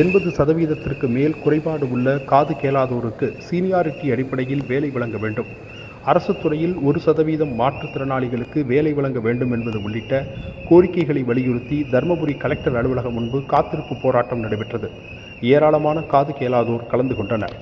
எண்பது சதவீதத்திற்கு மேல் குறைபாடு உள்ள காது கேளாதோருக்கு சீனியாரிட்டி அடிப்படையில் வேலை வழங்க வேண்டும். அரசு துறையில் ஒரு சதவீதம் மாற்றுத்திறனாளிகளுக்கு வேலை வழங்க வேண்டும் என்பது உள்ளிட்ட கோரிக்கைகளை வலியுறுத்தி தருமபுரி கலெக்டர் அலுவலகம் முன்பு காத்திருப்பு போராட்டம் நடைபெற்றது. ஏராளமான காது கேளாதோர் கலந்து கொண்டனர்.